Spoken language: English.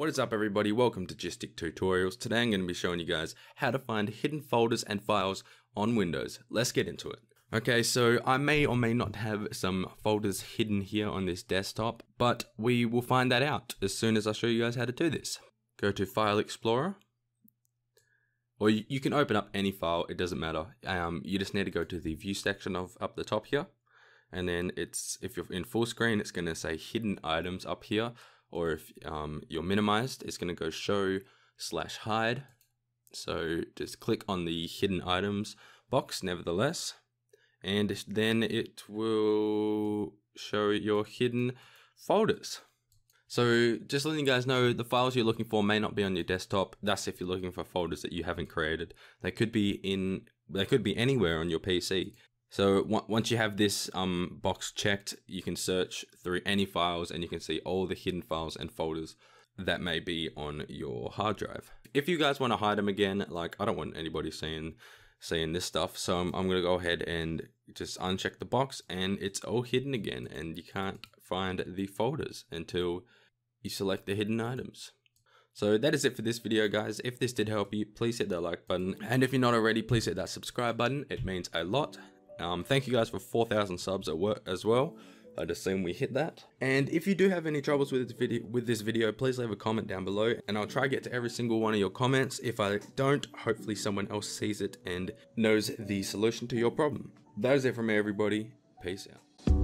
What is up everybody, welcome to Gystic Tutorials. Today I'm going to be showing you guys how to find hidden folders and files on Windows. Let's get into it. Okay, so I may or may not have some folders hidden here on this desktop, but we will find that out as soon as I show you guys how to do this. Go to File Explorer, or you, can open up any file, it doesn't matter. Um, you just need to go to the View section of up the top here, and then it's if you're in full screen, it's going to say Hidden Items up here or if um, you're minimized, it's going to go show slash hide. So just click on the hidden items box nevertheless, and then it will show your hidden folders. So just letting you guys know, the files you're looking for may not be on your desktop. That's if you're looking for folders that you haven't created. They could be in, they could be anywhere on your PC. So once you have this um, box checked, you can search through any files and you can see all the hidden files and folders that may be on your hard drive. If you guys want to hide them again, like I don't want anybody seeing seeing this stuff, so I'm, I'm gonna go ahead and just uncheck the box and it's all hidden again and you can't find the folders until you select the hidden items. So that is it for this video guys. If this did help you, please hit that like button. And if you're not already, please hit that subscribe button. It means a lot. Um, thank you guys for 4,000 subs at work as well. I just assume we hit that. And if you do have any troubles with this video, with this video, please leave a comment down below, and I'll try to get to every single one of your comments. If I don't, hopefully someone else sees it and knows the solution to your problem. That is it from me, everybody. Peace out.